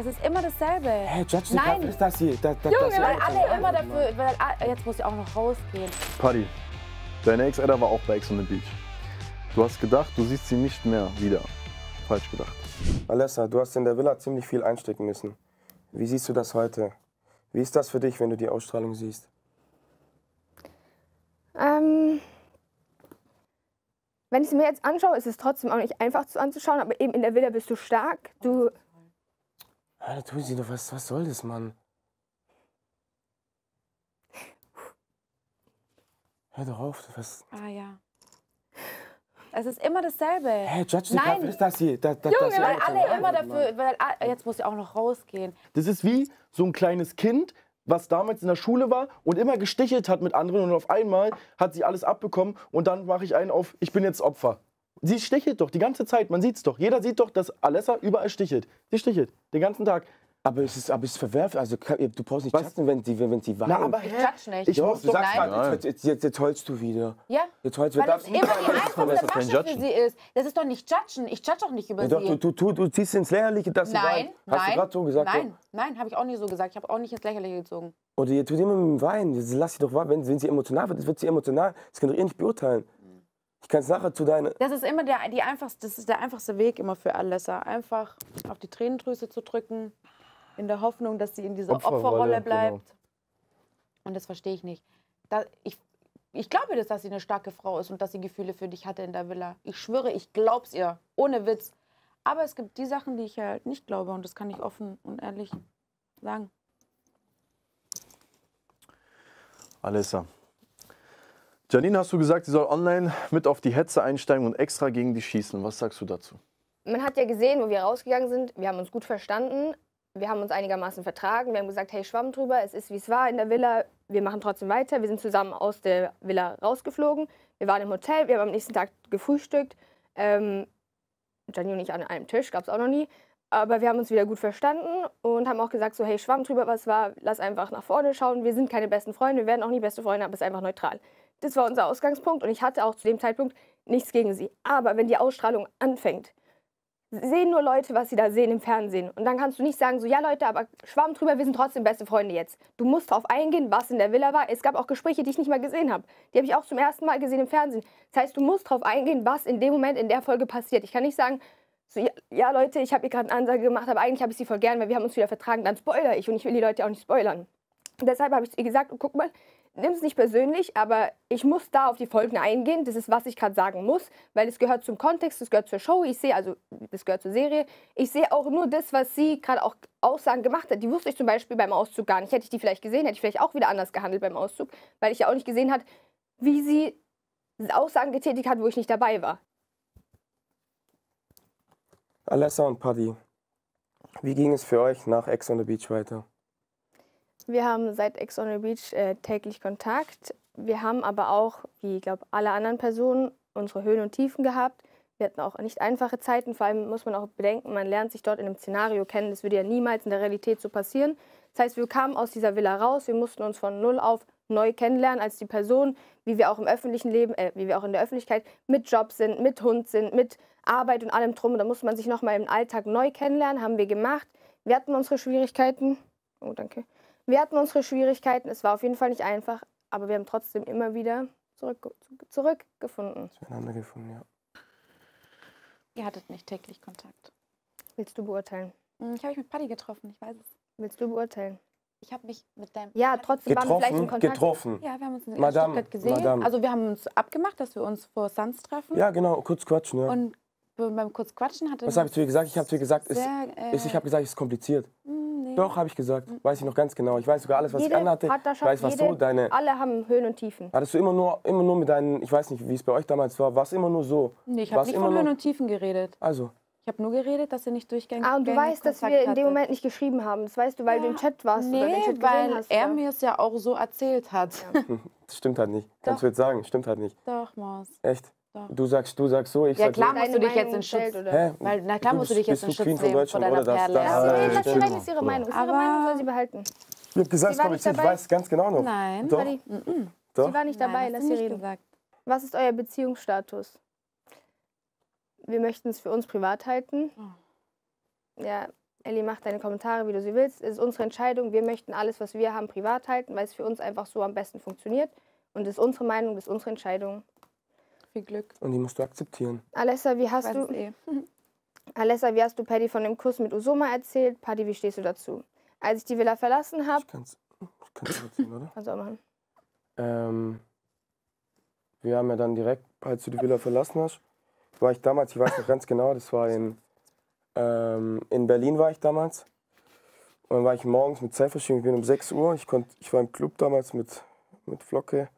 Es ist immer dasselbe. Hä, Judge the Nein. Ist das hier. Da, da, Junge, das weil alle immer dafür. Weil, jetzt muss ich auch noch rausgehen. Paddy, deine Ex-Edda war auch bei Ex on the Beach. Du hast gedacht, du siehst sie nicht mehr wieder. Falsch gedacht. Alessa, du hast in der Villa ziemlich viel einstecken müssen. Wie siehst du das heute? Wie ist das für dich, wenn du die Ausstrahlung siehst? Ähm, wenn ich es mir jetzt anschaue, ist es trotzdem auch nicht einfach zu anzuschauen, aber eben in der Villa bist du stark. Du, Alter, tu sie doch, was, was soll das, Mann? Hör doch auf, was. Ah ja. Es ist immer dasselbe. Hä, Judge the Nein. Ist das hier. Da, da, Junge, das weil alle immer dafür. Weil, ah, jetzt muss ich auch noch rausgehen. Das ist wie so ein kleines Kind, was damals in der Schule war und immer gestichelt hat mit anderen und auf einmal hat sie alles abbekommen und dann mache ich einen auf, ich bin jetzt Opfer. Sie stichelt doch die ganze Zeit, man sieht's doch. Jeder sieht doch, dass Alessa überall stichelt. Sie stichelt den ganzen Tag. Aber es ist, aber es ist verwerflich. Also, kann- du brauchst nicht Was? judgen, wenn sie, wenn sie weint. Na, aber Ich judge nicht. Ich Doch, muss du doch sagst Nein. gerade, jetzt, jetzt, jetzt, jetzt heulst du wieder. Ja, Jetzt heulst du. weil es darfst immer nicht die es einfachste Masche für Judgen. sie ist. Das ist doch nicht judgen. Ich judge doch nicht über Ja, doch, sie. du, du, du, du ziehst ins Lächerliche, dass sie nein, weint. Hast nein. du gerade so gesagt? Nein, nein, habe ich auch nie so gesagt. Ich habe auch nicht ins Lächerliche gezogen. Oder ihr tut immer mit dem Weinen. Lass sie doch weinen. Wenn, wenn sie emotional wird, wird sie emotional. Das könnt ihr nicht beurteilen. Ich kann es nachher zu deiner. Das ist immer der, die einfachste, das ist der einfachste Weg immer für Alessa. Einfach auf die Tränendrüse zu drücken, in der Hoffnung, dass sie in dieser Opferrolle, Opferrolle, bleibt. genau. Und das verstehe ich nicht. Da, ich, ich glaube das, dass sie eine starke Frau ist und dass sie Gefühle für dich hatte in der Villa. Ich schwöre, ich glaub's ihr. Ohne Witz. Aber es gibt die Sachen, die ich halt nicht glaube. Und das kann ich offen und ehrlich sagen. Alessa. Janine, hast du gesagt, sie soll online mit auf die Hetze einsteigen und extra gegen die schießen. Was sagst du dazu? man hat ja gesehen, wo wir rausgegangen sind, wir haben uns gut verstanden, wir haben uns einigermaßen vertragen, wir haben gesagt, hey, schwamm drüber, es ist wie es war in der Villa, wir machen trotzdem weiter. Wir sind zusammen aus der Villa rausgeflogen, wir waren im Hotel, wir haben am nächsten Tag gefrühstückt. Ähm, Janine und ich an einem Tisch, gab es auch noch nie. Aber wir haben uns wieder gut verstanden und haben auch gesagt, so hey, schwamm drüber, was war, lass einfach nach vorne schauen. Wir sind keine besten Freunde, wir werden auch nie beste Freunde, aber es ist einfach neutral. Das war unser Ausgangspunkt und ich hatte auch zu dem Zeitpunkt nichts gegen sie. Aber wenn die Ausstrahlung anfängt, sehen nur Leute, was sie da sehen im Fernsehen. Und dann kannst du nicht sagen, so, ja Leute, aber schwamm drüber, wir sind trotzdem beste Freunde jetzt. Du musst darauf eingehen, was in der Villa war. Es gab auch Gespräche, die ich nicht mal gesehen habe. Die habe ich auch zum ersten Mal gesehen im Fernsehen. Das heißt, du musst darauf eingehen, was in dem Moment in der Folge passiert. Ich kann nicht sagen, so, ja, ja Leute, ich habe ihr gerade eine Ansage gemacht, aber eigentlich habe ich sie voll gern, weil wir haben uns wieder vertragen. Dann spoiler ich und ich will die Leute auch nicht spoilern. Und deshalb habe ich ihr gesagt, guck mal, nimm es nicht persönlich, aber ich muss da auf die Folgen eingehen. Das ist, was ich gerade sagen muss, weil es gehört zum Kontext, es gehört zur Show. Ich sehe, also das gehört zur Serie. Ich sehe auch nur das, was sie gerade auch Aussagen gemacht hat. Die wusste ich zum Beispiel beim Auszug gar nicht. Hätte ich die vielleicht gesehen, hätte ich vielleicht auch wieder anders gehandelt beim Auszug, weil ich ja auch nicht gesehen hat, wie sie Aussagen getätigt hat, wo ich nicht dabei war. Alessa und Paddy, wie ging es für euch nach Ex on the Beach weiter? Wir haben seit Ex on the Beach äh, täglich Kontakt. Wir haben aber auch, wie ich glaube alle anderen Personen, unsere Höhen und Tiefen gehabt. Wir hatten auch nicht einfache Zeiten. Vor allem muss man auch bedenken, man lernt sich dort in einem Szenario kennen. Das würde ja niemals in der Realität so passieren. Das heißt, wir kamen aus dieser Villa raus. Wir mussten uns von null auf neu kennenlernen als die Person, wie wir auch im öffentlichen Leben, äh, wie wir auch in der Öffentlichkeit mit Job sind, mit Hund sind, mit Arbeit und allem drum. Da muss man sich noch mal im Alltag neu kennenlernen. Haben wir gemacht. Wir hatten unsere Schwierigkeiten. Oh, danke. Wir hatten unsere Schwierigkeiten. Es war auf jeden Fall nicht einfach, aber wir haben trotzdem immer wieder zurück, zurückgefunden. Zueinander gefunden, ja. Ihr hattet nicht täglich Kontakt. Willst du beurteilen? Hm, Ich habe mich mit Paddy getroffen, ich weiß es. Willst du beurteilen? Ich habe mich mit deinem. Ja, trotzdem waren wir vielleicht in Getroffen, Kontakt. getroffen. Ja, wir haben uns in Madame, Stuttgart gesehen. Madame. Also wir haben uns abgemacht, dass wir uns vor Suns treffen. Ja, genau, kurz quatschen, ja. Und beim kurz Quatschen hatte Was habe ich zu ihr gesagt? Ich habe zu ihr gesagt, es, sehr, äh, ist, ich habe gesagt, es ist kompliziert. Nee. Doch, habe ich gesagt. Weiß ich noch ganz genau. Ich weiß sogar alles, was ich Jede anhatte. Ich weiß, was jede, so deine... alle haben Höhen und Tiefen. Hattest du immer nur, immer nur mit deinen, ich weiß nicht, wie es bei euch damals war, war es immer nur so? Nee, ich habe nicht immer von Höhen und Tiefen geredet. Also, Ich habe nur geredet, dass ihr nicht durchgängig Ah, und du weißt, dass wir in dem Moment nicht geschrieben haben. Das weißt du, weil du im Chat warst oder den Nee, Chat weil hast. er ja. mir es ja auch so erzählt hat. das stimmt halt nicht. Kannst du jetzt sagen, stimmt halt nicht. Doch, Maus. Echt? Doch. Du sagst, du sagst so, ich Ja, sag klar so. musst du dich jetzt in Schutz... oder? Weil, na klar Du musst du dich jetzt in Schutz nehmen vor Deutschland, deiner oder? Das- Perle. das- Ja, Ah, nee, rein, ist ihre Meinung. Ist ihre Aber- Meinung, soll sie behalten. Ich hab gesagt, es kompliziert, ich weiß ganz genau noch. Nein. Doch, Paddy, doch. sie war nicht dabei, Nein, lass sie reden. gesagt. Was ist euer Beziehungsstatus? Wir möchten es für uns privat halten. Oh. Ja, Ellie, mach deine Kommentare, wie du sie willst. Es ist unsere Entscheidung. Wir möchten alles, was wir haben, privat halten, weil es für uns einfach so am besten funktioniert. Und das ist unsere Meinung, das ist unsere Entscheidung. Viel Glück. Und die musst du akzeptieren. Alessa, wie hast du, eh. Alessa, wie hast du Paddy von dem Kuss mit Usoma erzählt? Paddy, wie stehst du dazu? Als ich die Villa verlassen habe, Ich kann's, ich kann's erzählen, oder? kannst du auch machen. Ähm, wir haben ja dann direkt, als du die Villa verlassen hast, war ich damals, ich weiß noch ganz genau, das war in, ähm, in Berlin war ich damals. Und dann war ich morgens mit Zeitverschiebung, ich bin um 6 Uhr, ich, konnt, ich war im Club damals mit, mit Flocke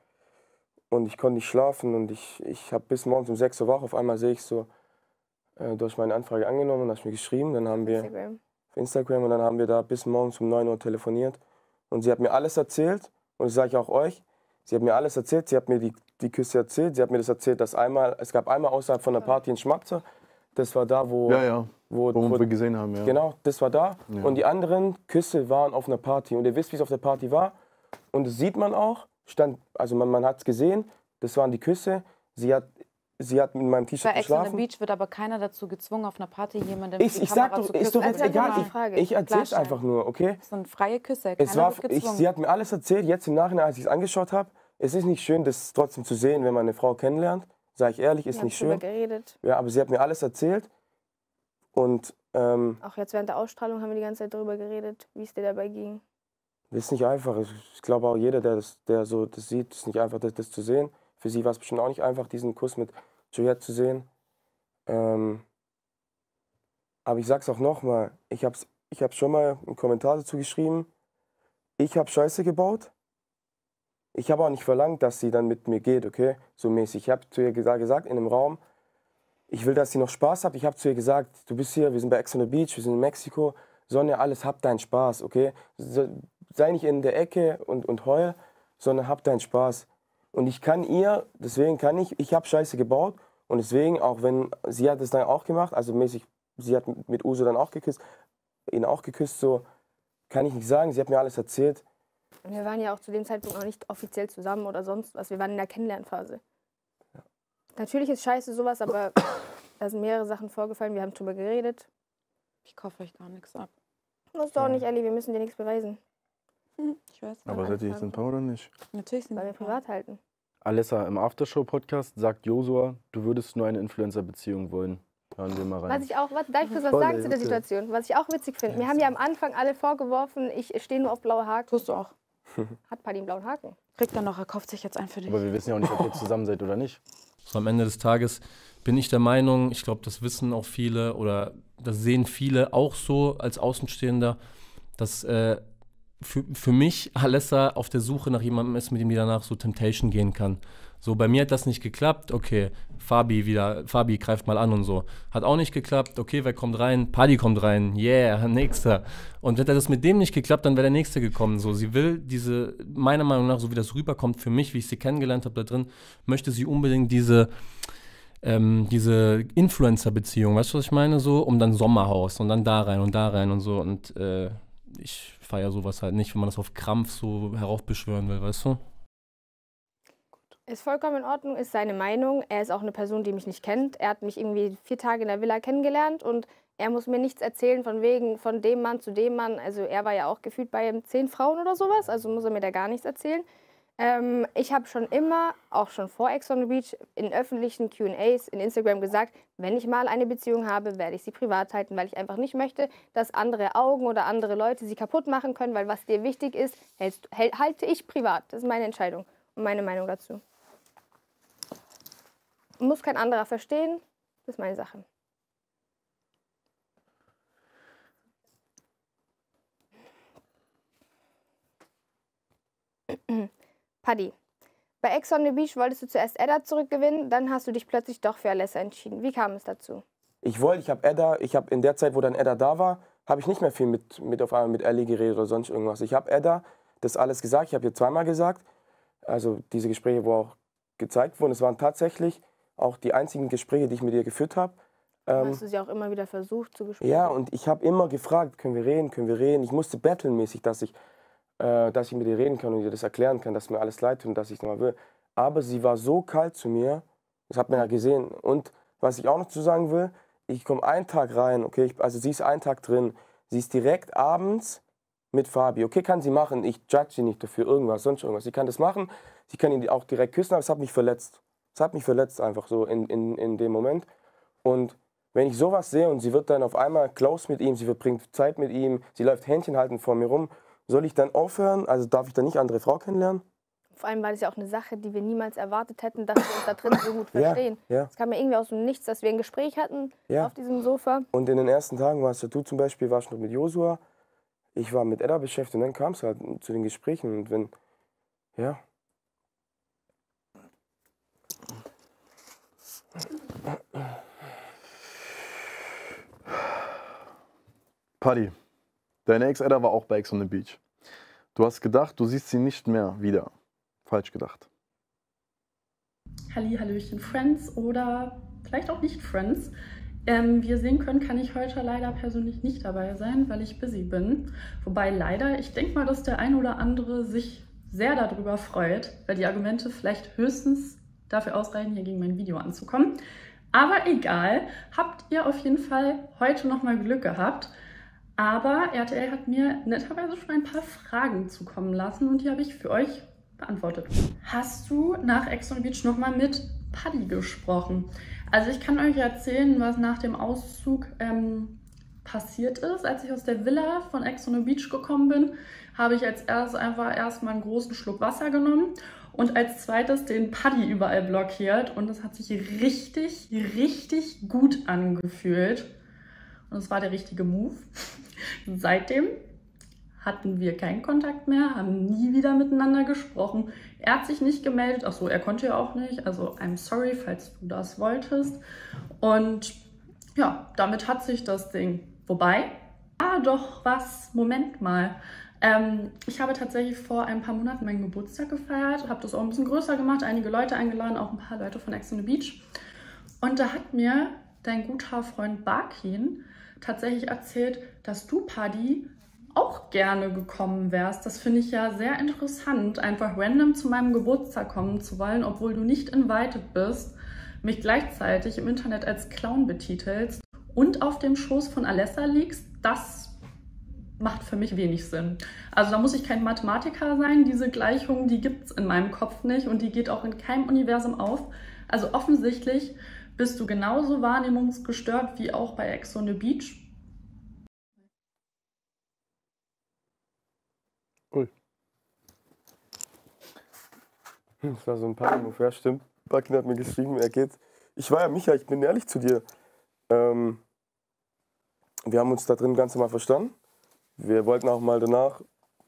und ich konnte nicht schlafen und ich, ich habe bis morgens um 6 Uhr wach, auf einmal sehe ich so, äh, du hast meine Anfrage angenommen und hast mir geschrieben, dann haben wir Instagram. auf Instagram und dann haben wir da bis morgens um 9 Uhr telefoniert. Und sie hat mir alles erzählt und das sage ich auch euch. Sie hat mir alles erzählt, sie hat mir die, die Küsse erzählt. Sie hat mir das erzählt, dass einmal, es gab einmal außerhalb von der Party einen Schmatzer. Das war da, wo. Ja, ja. wo, Wo wo wir gesehen haben, ja. genau, das war da. Ja. Und die anderen Küsse waren auf einer Party. Und ihr wisst, wie es auf der Party war. Und das sieht man auch. Stand, also man, man hat es gesehen. Das waren die Küsse. Sie hat, sie hat mit meinem Bei T-Shirt Ex on the geschlafen. Beach wird aber keiner dazu gezwungen, auf einer Party jemandem Ich, die ich sag Kamera doch, zu ist küssen. doch jetzt Also egal. die Ich, Frage. ich erzähl's einfach nur, okay? Das sind freie Küsse. Es Keiner war, wird ich, sie hat mir alles erzählt. Jetzt im Nachhinein, als ich es angeschaut habe, es ist nicht schön, das trotzdem zu sehen, wenn man eine Frau kennenlernt. Sage ich ehrlich, ist Wir nicht schön. geredet. Ja, aber sie hat mir alles erzählt. Und ähm, Auch jetzt während der Ausstrahlung haben wir die ganze Zeit darüber geredet, wie es dir dabei ging. Das ist nicht einfach. Ich glaube auch jeder, der das, der so das sieht, ist nicht einfach, das, das zu sehen. Für sie war es bestimmt auch nicht einfach, diesen Kuss mit Juliette zu sehen. Ähm, aber ich sag's auch nochmal, ich hab's, ich hab's schon mal einen Kommentar dazu geschrieben. Ich habe Scheiße gebaut. Ich habe auch nicht verlangt, dass sie dann mit mir geht, okay? So mäßig. Ich habe zu ihr gesa- gesagt in einem Raum, ich will, dass sie noch Spaß hat. Ich habe zu ihr gesagt, du bist hier, wir sind bei Ex on the Beach, wir sind in Mexiko. Sonja, alles, hab deinen Spaß, okay? Sei nicht in der Ecke und, und heul, sondern hab deinen Spaß. Und ich kann ihr, deswegen kann ich, ich habe Scheiße gebaut und deswegen, auch wenn sie hat es dann auch gemacht, also mäßig, sie hat mit Uso dann auch geküsst, ihn auch geküsst, so kann ich nicht sagen, sie hat mir alles erzählt. Und wir waren ja auch zu dem Zeitpunkt noch nicht offiziell zusammen oder sonst was. Wir waren in der Kennenlernphase. Natürlich ist scheiße sowas, aber da sind mehrere Sachen vorgefallen. Wir haben drüber geredet. Ich kaufe euch gar nichts ab. Musst du auch nicht, Ellie, wir müssen dir nichts beweisen, Ich weiß. Aber seid ihr jetzt ein Paar oder nicht? Natürlich sind weil wir wir privat halten. Alessa, im Aftershow-Podcast sagt Josua, du würdest nur eine Influencer-Beziehung wollen. Hören wir mal rein. Was ich auch, warte, darf ich kurz was sagen zu der. Situation? Was ich auch witzig finde. Mir haben ja am Anfang alle vorgeworfen, ich stehe nur auf blaue Haken. Tust du auch. Hat Paddy einen blauen Haken? Kriegt er noch, er kauft sich jetzt einen für dich. Aber wir wissen ja auch nicht, ob ihr zusammen seid oder nicht. So am Ende des Tages bin ich der Meinung, ich glaube, das wissen auch viele oder das sehen viele auch so als Außenstehender, dass äh, für, für mich Alessa auf der Suche nach jemandem ist, mit dem die danach so Temptation gehen kann. So, bei mir hat das nicht geklappt, okay, Fabi wieder, Fabi greift mal an und so. Hat auch nicht geklappt, okay, wer kommt rein? Paddy kommt rein, yeah, nächster. Und hätte das mit dem nicht geklappt, dann wäre der nächste gekommen. So, sie will diese, meiner Meinung nach, so wie das rüberkommt für mich, wie ich sie kennengelernt habe da drin, möchte sie unbedingt diese, ähm, diese Influencer-Beziehung, weißt du, was ich meine? So, um dann Sommerhaus und dann da rein und da rein und so. Und äh, ich feiere sowas halt nicht, wenn man das auf Krampf so heraufbeschwören will, weißt du? Ist vollkommen in Ordnung, ist seine Meinung. Er ist auch eine Person, die mich nicht kennt. Er hat mich irgendwie vier Tage in der Villa kennengelernt und er muss mir nichts erzählen von wegen von dem Mann zu dem Mann. Also er war ja auch gefühlt bei zehn Frauen oder sowas, also muss er mir da gar nichts erzählen. Ähm, ich habe schon immer, auch schon vor Ex on the Beach, in öffentlichen QAs in Instagram gesagt, wenn ich mal eine Beziehung habe, werde ich sie privat halten, weil ich einfach nicht möchte, dass andere Augen oder andere Leute sie kaputt machen können, weil was dir wichtig ist, hältst, hält, halte ich privat. Das ist meine Entscheidung und meine Meinung dazu. Muss kein anderer verstehen, das ist meine Sache. Paddy, bei Ex on the Beach wolltest du zuerst Edda zurückgewinnen, dann hast du dich plötzlich doch für Alessa entschieden. Wie kam es dazu? Ich wollte, ich habe Edda, ich habe in der Zeit, wo dann Edda da war, habe ich nicht mehr viel mit, mit auf einmal mit Ellie geredet oder sonst irgendwas. Ich habe Edda das alles gesagt, ich habe ihr zweimal gesagt, also diese Gespräche, wo auch gezeigt wurden, es waren tatsächlich auch die einzigen Gespräche, die ich mit ihr geführt habe. Ähm, hast du sie auch immer wieder versucht zu besprechen? ja, und ich habe immer gefragt, können wir reden, können wir reden. Ich musste battlemäßig, dass ich, dass ich mit ihr reden kann und ihr das erklären kann, dass mir alles leid tut und dass ich nochmal will. Aber sie war so kalt zu mir, das hat man ja gesehen. Und was ich auch noch zu sagen will, ich komme einen Tag rein, okay, ich, also sie ist einen Tag drin. sie ist direkt abends mit Fabi. Okay, kann sie machen. Ich judge sie nicht dafür, irgendwas, sonst irgendwas. Sie kann das machen. Sie kann ihn auch direkt küssen, aber es hat mich verletzt. Es hat mich verletzt einfach so in, in, in dem Moment. Und wenn ich sowas sehe und sie wird dann auf einmal close mit ihm, sie verbringt Zeit mit ihm, sie läuft Händchen halten vor mir rum, soll ich dann aufhören? Also darf ich dann nicht andere Frau kennenlernen? Vor allem war das ja auch eine Sache, die wir niemals erwartet hätten, dass wir uns da drin so gut Ja, verstehen. ja. Es kam ja irgendwie aus dem Nichts, dass wir ein Gespräch hatten Ja. auf diesem Sofa. Und in den ersten Tagen warst ja du zum Beispiel, warst noch mit Josua, ich war mit Edda beschäftigt und dann kam es halt zu den Gesprächen und wenn, ja, Paddy, deine Ex-Edda war auch bei Ex on the Beach. Du hast gedacht, du siehst sie nicht mehr wieder. Falsch gedacht. Halli, Hallöchen, Friends oder vielleicht auch nicht Friends. Ähm, wie ihr sehen könnt, kann ich heute leider persönlich nicht dabei sein, weil ich busy bin. Wobei leider, ich denke mal, dass der ein oder andere sich sehr darüber freut, weil die Argumente vielleicht höchstens dafür ausreichen, hier gegen mein Video anzukommen. Aber egal, habt ihr auf jeden Fall heute nochmal Glück gehabt. Aber RTL hat mir netterweise schon ein paar Fragen zukommen lassen und die habe ich für euch beantwortet. Hast du nach Ex on Beach nochmal mit Paddy gesprochen? Also ich kann euch erzählen, was nach dem Auszug ähm, passiert ist. Als ich aus der Villa von Ex on Beach gekommen bin, habe ich als erstes einfach erstmal einen großen Schluck Wasser genommen und als zweites den Paddy überall blockiert. Und das hat sich richtig, richtig gut angefühlt. Und es war der richtige Move. Seitdem hatten wir keinen Kontakt mehr, haben nie wieder miteinander gesprochen. Er hat sich nicht gemeldet. Ach so, er konnte ja auch nicht. Also I'm sorry, falls du das wolltest. Und ja, damit hat sich das Ding. Wobei, ah doch was, Moment mal. Ähm, ich habe tatsächlich vor ein paar Monaten meinen Geburtstag gefeiert, habe das auch ein bisschen größer gemacht, einige Leute eingeladen, auch ein paar Leute von Ex on the Beach. Und da hat mir dein guter Freund Barkin tatsächlich erzählt, dass du, Paddy, auch gerne gekommen wärst. Das finde ich ja sehr interessant, einfach random zu meinem Geburtstag kommen zu wollen, obwohl du nicht invited bist, mich gleichzeitig im Internet als Clown betitelst und auf dem Schoß von Alessa liegst. Das macht für mich wenig Sinn. Also da muss ich kein Mathematiker sein. Diese Gleichung, die gibt es in meinem Kopf nicht und die geht auch in keinem Universum auf. Also offensichtlich bist du genauso wahrnehmungsgestört wie auch bei Ex on the Beach. Hm, Das war so ein paar Move, ja, stimmt. Bakin hat mir geschrieben, er geht. Ich war ja Micha, ich bin ehrlich zu dir. Ähm, wir haben uns da drin ganz normal verstanden. Wir wollten auch mal danach,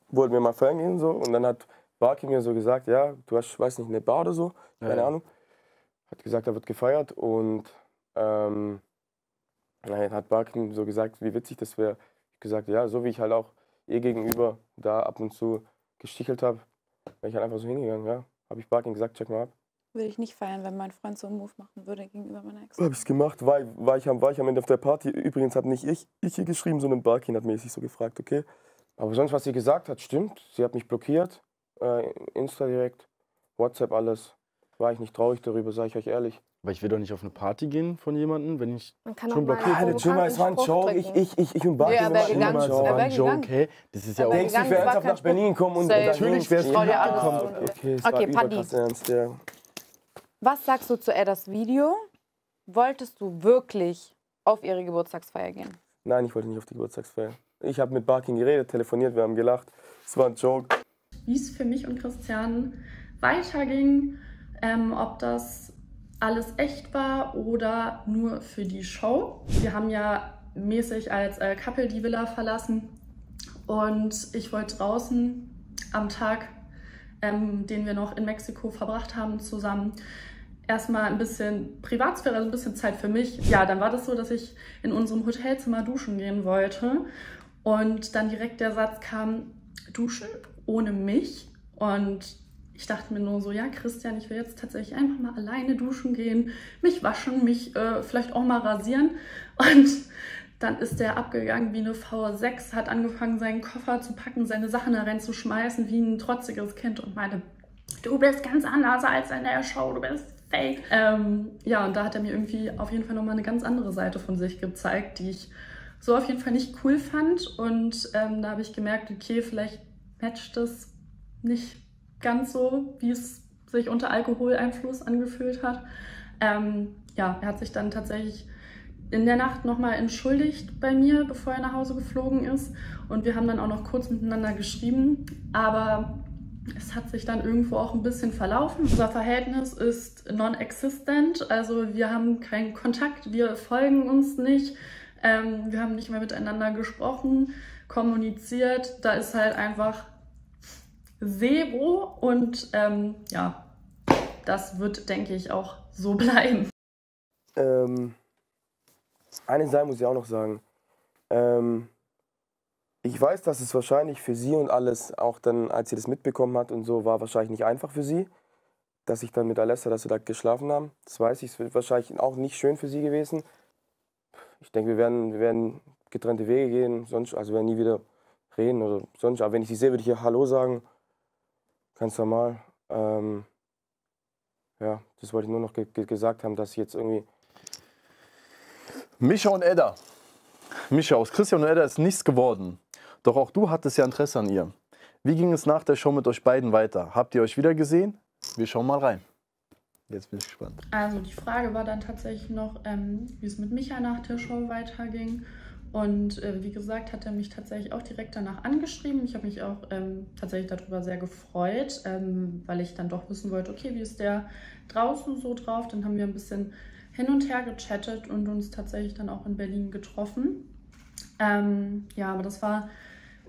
wollten wir mal feiern gehen so. Und dann hat Baki mir so gesagt, ja, du hast, weiß nicht, eine Bar oder so, keine Ja. Ahnung. Hat gesagt, da wird gefeiert und ähm, dann hat Baki so gesagt, wie witzig das wäre. Ich gesagt, ja, so wie ich halt auch ihr gegenüber da ab und zu gestichelt habe, wäre ich halt einfach so hingegangen, ja. Habe ich Barkin gesagt, check mal ab. Würde ich nicht feiern, wenn mein Freund so einen Move machen würde gegenüber meiner Ex. Habe ich's gemacht, war, war, ich am, war ich am Ende auf der Party. Übrigens habe nicht ich, ich hier geschrieben, sondern Barkin hat mäßig so gefragt, okay. Aber sonst, was sie gesagt hat, stimmt. Sie hat mich blockiert, äh, Insta direkt, WhatsApp, alles. War ich nicht traurig darüber, sage ich euch ehrlich. Aber ich will doch nicht auf eine Party gehen von jemandem, wenn ich. Man kann Schon blockiert. chill mal, es war ein Joke. Ich, ich, ich, ich und Barkin Ja, sind gegangen. immer ein. Joke, hä? Das ist ja auch. Denkst du, ich wäre es ernsthaft nach Berlin kommen und Natürlich alles Komm, zu. Okay, es Okay, war Paddy. überkrass ernst, ja. Was sagst du zu Eddas Video? Wolltest du wirklich auf ihre Geburtstagsfeier gehen? Nein, ich wollte nicht auf die Geburtstagsfeier. Ich habe mit Barkin geredet, telefoniert, wir haben gelacht. Es war ein Joke. wie es für mich und Christian weiterging, ähm, ob das alles echt war oder nur für die Show. Wir haben ja mäßig als äh, Couple die Villa verlassen und ich wollte draußen am Tag, ähm, den wir noch in Mexiko verbracht haben, zusammen erstmal ein bisschen Privatsphäre, also ein bisschen Zeit für mich. Ja, dann war das so, dass ich in unserem Hotelzimmer duschen gehen wollte und dann direkt der Satz kam, duschen ohne mich und ich dachte mir nur so, ja, Christian, ich will jetzt tatsächlich einfach mal alleine duschen gehen, mich waschen, mich äh, vielleicht auch mal rasieren. Und dann ist der abgegangen wie eine V6, hat angefangen, seinen Koffer zu packen, seine Sachen da reinzuschmeißen, wie ein trotziges Kind und meinte, du bist ganz anders als in der Show, du bist fake. Ähm, ja, und da hat er mir irgendwie auf jeden Fall nochmal eine ganz andere Seite von sich gezeigt, die ich so auf jeden Fall nicht cool fand. Und ähm, da habe ich gemerkt, okay, vielleicht matcht das nicht ganz so, wie es sich unter Alkoholeinfluss angefühlt hat. Ähm, ja, er hat sich dann tatsächlich in der Nacht nochmal entschuldigt bei mir, bevor er nach Hause geflogen ist. Und wir haben dann auch noch kurz miteinander geschrieben. Aber es hat sich dann irgendwo auch ein bisschen verlaufen. Unser Verhältnis ist non-existent, also wir haben keinen Kontakt, wir folgen uns nicht, ähm, wir haben nicht mehr miteinander gesprochen, kommuniziert. Da ist halt einfach Zero und ähm, ja, das wird, denke ich, auch so bleiben. Ähm, eine Sache muss ich auch noch sagen. Ähm, ich weiß, dass es wahrscheinlich für sie und alles, auch dann, als sie das mitbekommen hat und so, war wahrscheinlich nicht einfach für sie, dass ich dann mit Alessa, dass wir da geschlafen haben. Das weiß ich, es wird wahrscheinlich auch nicht schön für sie gewesen. Ich denke, wir werden, wir werden getrennte Wege gehen, sonst, also wir werden nie wieder reden oder sonst. Aber wenn ich sie sehe, würde ich ihr Hallo sagen. Ganz normal. Ähm, ja, das wollte ich nur noch ge ge gesagt haben, dass ich jetzt irgendwie Micha und Edda. Micha, aus Christian und Edda ist nichts geworden. Doch auch du hattest ja Interesse an ihr. Wie ging es nach der Show mit euch beiden weiter? Habt ihr euch wieder gesehen? Wir schauen mal rein. Jetzt bin ich gespannt. Also die Frage war dann tatsächlich noch, ähm, wie es mit Micha nach der Show weiterging. Und äh, wie gesagt, hat er mich tatsächlich auch direkt danach angeschrieben. Ich habe mich auch ähm, tatsächlich darüber sehr gefreut, ähm, weil ich dann doch wissen wollte, okay, wie ist der draußen so drauf? Dann haben wir ein bisschen hin und her gechattet und uns tatsächlich dann auch in Berlin getroffen. Ähm, ja, aber das war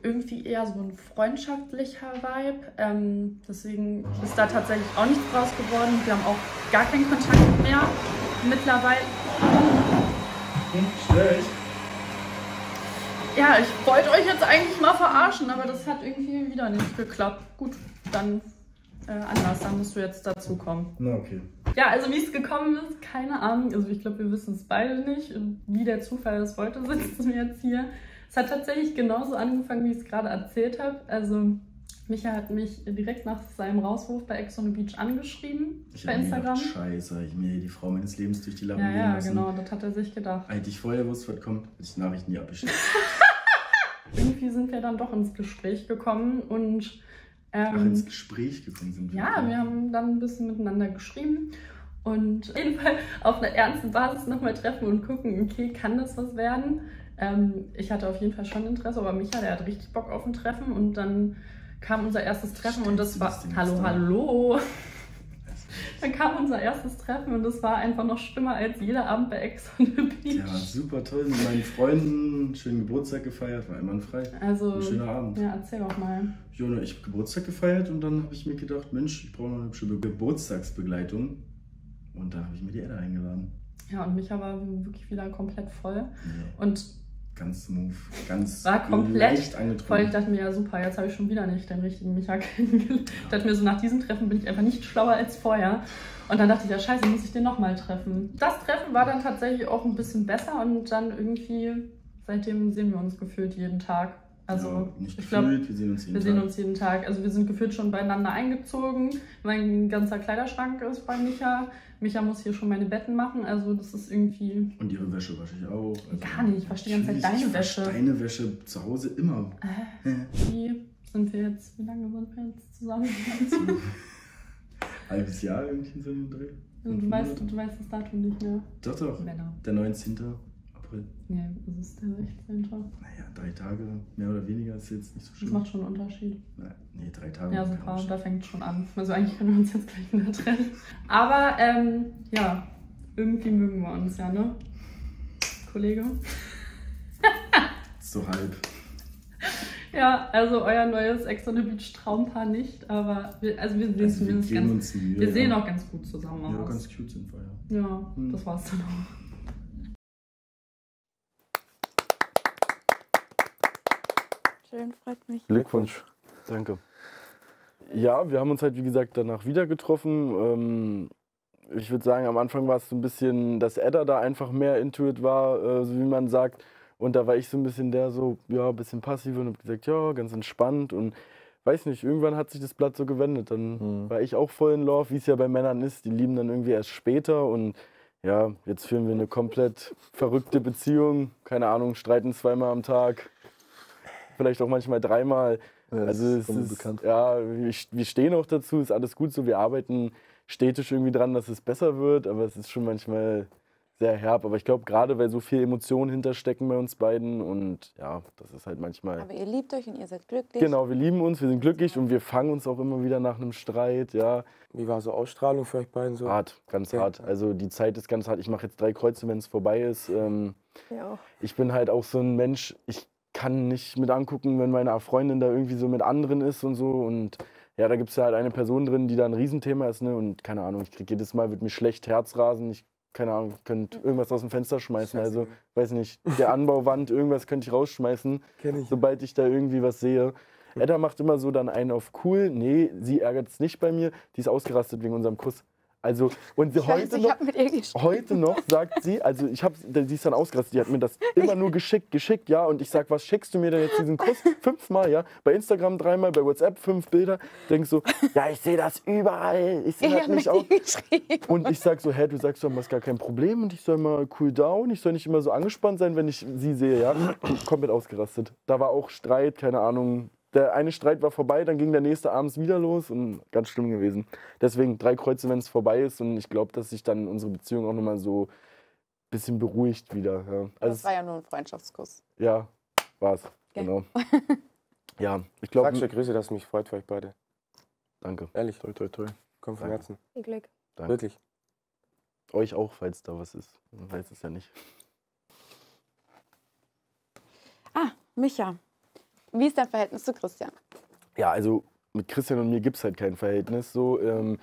irgendwie eher so ein freundschaftlicher Vibe. Ähm, deswegen ist da tatsächlich auch nichts draus geworden. Wir haben auch gar keinen Kontakt mehr mittlerweile. Ja, ich wollte euch jetzt eigentlich mal verarschen, aber das hat irgendwie wieder nicht geklappt. Gut, dann äh, anders, dann musst du jetzt dazu kommen. Na, okay. Ja, also wie es gekommen ist, keine Ahnung. Also ich glaube, wir wissen es beide nicht. Wie der Zufall das wollte, sitzen wir jetzt hier. Es hat tatsächlich genauso angefangen, wie ich es gerade erzählt habe. Also Micha hat mich direkt nach seinem Rauswurf bei Ex on the Beach angeschrieben Ich bei Instagram. gedacht, Scheiße, ich mir die Frau meines Lebens durch die Lappen Ja, ja, lassen. genau, das hat er sich gedacht. Eigentlich vorher wusste, was kommt, hätte ich die Nachricht nie abgeschickt. Irgendwie sind wir dann doch ins Gespräch gekommen und ähm, Ach, ins Gespräch gekommen sind wir. Ja, wir haben dann ein bisschen miteinander geschrieben und auf jeden Fall auf einer ernsten Basis nochmal treffen und gucken, okay, kann das was werden? Ähm, ich hatte auf jeden Fall schon Interesse, aber Micha, der hat richtig Bock auf ein Treffen und dann kam unser erstes Treffen und das Stellst war. das denn Hallo, da? hallo! Dann kam unser erstes Treffen und das war einfach noch schlimmer als jeder Abend bei Ex on the Beach. Ja, super toll. Mit meinen Freunden schönen Geburtstag gefeiert, war einwandfrei. Also, Ein schöner Abend. ja, erzähl doch mal. Jona, ich habe Geburtstag gefeiert und dann habe ich mir gedacht, Mensch, ich brauche noch eine hübsche Be- Geburtstagsbegleitung. Und da habe ich mir die Edda eingeladen. Ja, und Micha war wirklich wieder komplett voll. Nee, Und ganz smooth, ganz War komplett leicht voll. Ich angetrunken. dachte mir, ja super, jetzt habe ich schon wieder nicht den richtigen Micha kennengelernt. Ich dachte mir so, nach diesem Treffen bin ich einfach nicht schlauer als vorher. Und dann dachte ich, ja scheiße, muss ich den nochmal treffen. Das Treffen war dann tatsächlich auch ein bisschen besser und dann irgendwie, seitdem sehen wir uns gefühlt jeden Tag. Also ja, nicht ich glaube, gefühlt, wir sehen uns jeden wir Tag. sehen uns jeden Tag. Also wir sind gefühlt schon beieinander eingezogen. Mein ganzer Kleiderschrank ist bei Micha. Micha muss hier schon meine Betten machen. Also das ist irgendwie Und ihre Wäsche wasche ich auch. Also Gar nicht, ich wasche die ganze Zeit deine Wäsche. Deine Wäsche zu Hause immer. Äh, wie sind wir jetzt, wie lange sind wir jetzt zusammen? Halbes Jahr irgendwie so im Dreh. Also du, weißt, du weißt das Datum nicht mehr. Doch, doch. Männer. Der 19. April. Nee, es ist der 16. Naja, drei Tage mehr oder weniger ist jetzt nicht so Das schlimm. macht schon einen Unterschied. Nein, nee, drei Tage. Ja, super, da fängt es schon an. Also eigentlich können wir uns jetzt gleich wieder trennen. Aber ähm, ja, irgendwie mögen wir uns ja, ne? Kollege? So halb. Ja, also euer neues Ex on the Beach Traumpaar nicht, aber wir, also wir sehen Also wir zumindest geben ganz, Mühe. wir sehen ja. auch ganz gut zusammen Ja, aus. ganz cute sind wir, ja. Ja, Hm. das war's dann auch. Schön, freut mich. Glückwunsch. Danke. Ja, wir haben uns halt, wie gesagt, danach wieder getroffen. Ähm, ich würde sagen, am Anfang war es so ein bisschen, dass Edda da einfach mehr Intuit war, äh, so wie man sagt. Und da war ich so ein bisschen der so, ja, ein bisschen passiv und habe gesagt, ja, ganz entspannt. Und weiß nicht, irgendwann hat sich das Blatt so gewendet. Dann Mhm. war ich auch voll in Love, wie es ja bei Männern ist. Die lieben dann irgendwie erst später. Und Ja, jetzt führen wir eine komplett verrückte Beziehung. Keine Ahnung, streiten zweimal am Tag. Vielleicht auch manchmal dreimal. Ja, das also ist es ist, bekannt. ja, wir, wir stehen auch dazu, ist alles gut so. Wir arbeiten stetisch irgendwie dran, dass es besser wird, aber es ist schon manchmal sehr herb. Aber ich glaube, gerade weil so viel Emotionen hinterstecken bei uns beiden und ja, das ist halt manchmal. Aber ihr liebt euch und ihr seid glücklich. Genau, wir lieben uns, wir sind glücklich und wir fangen uns auch immer wieder nach einem Streit, ja. Wie war so Ausstrahlung für euch beiden so? Hart, ganz Okay. hart. Also die Zeit ist ganz hart. Ich mache jetzt drei Kreuze, wenn es vorbei ist. Ähm, Ja. ich bin halt auch so ein Mensch, ich kann nicht mit angucken, wenn meine Freundin da irgendwie so mit anderen ist und so. Und ja, da gibt es ja halt eine Person drin, die da ein Riesenthema ist, ne? Und keine Ahnung, ich kriege jedes Mal, wird mir schlecht Herzrasen. Ich, keine Ahnung, ich könnte irgendwas aus dem Fenster schmeißen. Also, weiß nicht, der Anbauwand, irgendwas könnte ich rausschmeißen, ich. sobald ich da irgendwie was sehe. Edda macht immer so dann einen auf cool. Nee, sie ärgert es nicht bei mir. Die ist ausgerastet wegen unserem Kuss. Also, und sie heute noch. Heute noch sagt sie, also ich habe, die ist dann ausgerastet, die hat mir das immer nur geschickt, geschickt, ja. Und ich sag, was schickst du mir denn jetzt diesen Kuss? Fünfmal, ja. Bei Instagram dreimal, bei WhatsApp fünf Bilder. Denk so, ja, ich sehe das überall. Ich sehe das nicht auch. Und ich sag so, hä, du sagst du hast gar kein Problem und ich soll mal cool down, ich soll nicht immer so angespannt sein, wenn ich sie sehe, ja. Komplett ausgerastet. Da war auch Streit, keine Ahnung. Der eine Streit war vorbei, dann ging der nächste abends wieder los und ganz schlimm gewesen. Deswegen drei Kreuze, wenn es vorbei ist und ich glaube, dass sich dann unsere Beziehung auch nochmal so ein bisschen beruhigt wieder. Ja. Das Also, war ja nur ein Freundschaftskuss. ja, war's. Gell? Genau. Ja, ich Sag glaube. dir Grüße, dass es mich freut für euch beide. Danke. Ehrlich, Toi, toi, toi. komm von. Herzen. Viel Glück. Danke. Wirklich. Euch auch, falls da was ist. Man weiß es ja nicht. Ah, Micha. Wie ist dein Verhältnis zu Christian? Ja, also mit Christian und mir gibt es halt kein Verhältnis. So, ähm,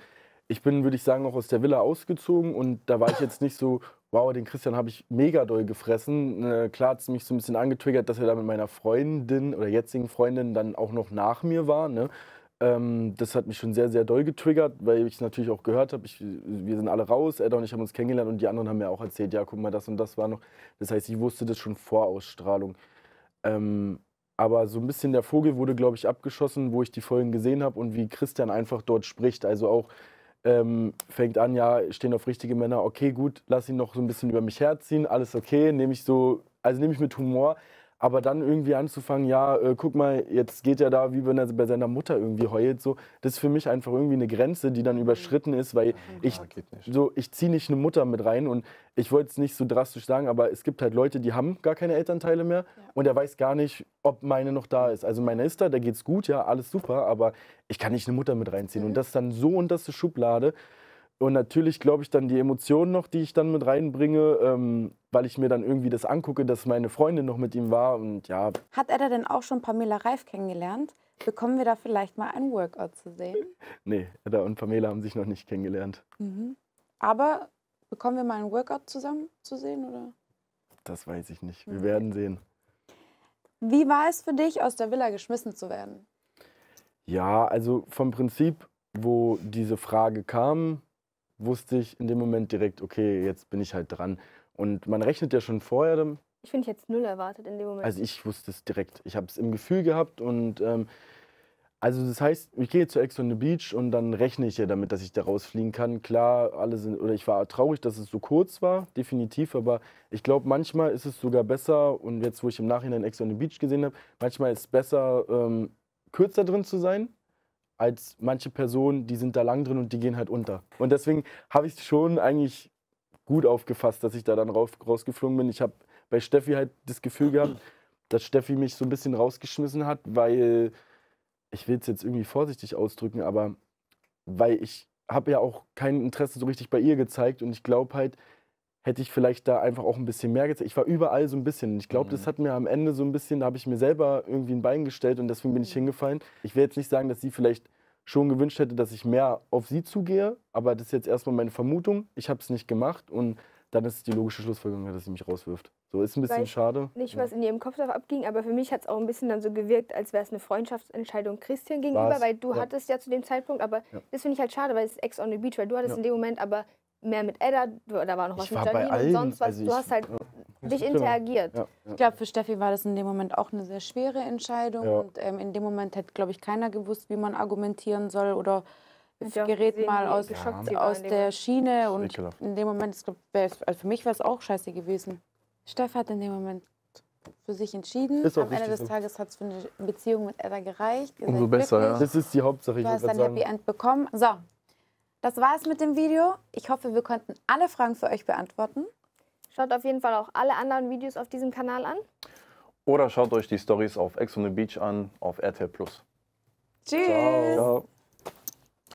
ich bin, würde ich sagen, auch aus der Villa ausgezogen und da war ich jetzt nicht so, wow, den Christian habe ich mega doll gefressen. Äh, klar hat es mich so ein bisschen angetriggert, dass er da mit meiner Freundin oder jetzigen Freundin dann auch noch nach mir war. Ne? Ähm, das hat mich schon sehr, sehr doll getriggert, weil ich es natürlich auch gehört habe. Wir sind alle raus, Edda und ich haben uns kennengelernt und die anderen haben mir auch erzählt, ja, guck mal, das und das war noch. Das heißt, ich wusste das schon vor Ausstrahlung. Ähm, aber so ein bisschen der Vogel wurde, glaube ich, abgeschossen, wo ich die Folgen gesehen habe und wie Christian einfach dort spricht. Also auch ähm, fängt an, ja, stehen auf richtige Männer, okay, gut, lass ihn noch so ein bisschen über mich herziehen, alles okay, nehme ich so, also nehme ich mit Humor. Aber dann irgendwie anzufangen, ja, äh, guck mal, jetzt geht er da, wie wenn er bei seiner Mutter irgendwie heult, so, das ist für mich einfach irgendwie eine Grenze, die dann überschritten ist, weil ich Ja, geht so, ich ziehe nicht eine Mutter mit rein und ich wollte es nicht so drastisch sagen, aber es gibt halt Leute, die haben gar keine Elternteile mehr und er weiß gar nicht, ob meine noch da ist. Also meine ist da, der geht's gut, ja, alles super, aber ich kann nicht eine Mutter mit reinziehen. Und das dann so unterste Schublade. Und natürlich glaube ich dann die Emotionen noch, die ich dann mit reinbringe, ähm, weil ich mir dann irgendwie das angucke, dass meine Freundin noch mit ihm war und ja, Hat Edda denn auch schon Pamela Reif kennengelernt? Bekommen wir da vielleicht mal ein Workout zu sehen? nee, Edda und Pamela haben sich noch nicht kennengelernt. Mhm. Aber bekommen wir mal ein Workout zusammen zu sehen? Oder? Das weiß ich nicht. Wir Okay. werden sehen. Wie war es für dich, aus der Villa geschmissen zu werden? Ja, also vom Prinzip, wo diese Frage kam, wusste ich in dem Moment direkt, okay, jetzt bin ich halt dran. Und man rechnet ja schon vorher. Ich finde, ich jetzt null erwartet in dem Moment. also ich wusste es direkt. Ich habe es im Gefühl gehabt und ähm, also das heißt, ich gehe zu Ex on the Beach und dann rechne ich ja damit, dass ich da rausfliegen kann. Klar, alle sind, oder ich war traurig, dass es so kurz war, definitiv, aber ich glaube, manchmal ist es sogar besser, und jetzt, wo ich im Nachhinein Ex on the Beach gesehen habe, manchmal ist es besser, ähm, kürzer drin zu sein, als manche Personen, die sind da lang drin und die gehen halt unter. Und deswegen habe ich es schon eigentlich gut aufgefasst, dass ich da dann raus, rausgeflogen bin. Ich habe bei Steffi halt das Gefühl gehabt, dass Steffi mich so ein bisschen rausgeschmissen hat, weil, ich will es jetzt irgendwie vorsichtig ausdrücken, aber weil ich habe ja auch kein Interesse so richtig bei ihr gezeigt und ich glaube halt, hätte ich vielleicht da einfach auch ein bisschen mehr gezeigt. Ich war überall so ein bisschen. Ich glaube, das hat mir am Ende so ein bisschen, da habe ich mir selber irgendwie ein Bein gestellt und deswegen bin ich hingefallen. Ich will jetzt nicht sagen, dass sie vielleicht schon gewünscht hätte, dass ich mehr auf sie zugehe, aber das ist jetzt erstmal meine Vermutung. Ich habe es nicht gemacht und dann ist die logische Schlussfolgerung, dass sie mich rauswirft. So ist ein bisschen Weiß schade. nicht, was in ihrem Kopf da abging, aber für mich hat es auch ein bisschen dann so gewirkt, als wäre es eine Freundschaftsentscheidung Christian gegenüber, War's, weil du ja. hattest ja zu dem Zeitpunkt, aber Ja. das finde ich halt schade, weil es ist Ex on the Beach, weil du hattest Ja. in dem Moment aber mehr mit Edda, da war noch was Ich mit Janine und sonst was. also du ich- hast halt ja. Dich Genau. interagiert. Ja, Ich glaube, für Steffi war das in dem Moment auch eine sehr schwere Entscheidung. Ja. Und ähm, in dem Moment hätte, glaube ich, keiner gewusst, wie man argumentieren soll oder gerät mal aus, aus der? Schiene und in dem Moment, glaub, also für mich wäre es auch scheiße gewesen. Steff hat in dem Moment für sich entschieden. Am Ende des. Tages hat es für eine Beziehung mit Edda gereicht. Ihr Umso besser, glücklich. Das ist die Hauptsache, ich Du hast wollte ein gerade Happy. End bekommen. So, das war es mit dem Video. Ich hoffe, wir konnten alle Fragen für euch beantworten. Schaut auf jeden Fall auch alle anderen Videos auf diesem Kanal an. Oder schaut euch die Stories auf Ex on the Beach an, auf RTL Plus. Tschüss. Ciao.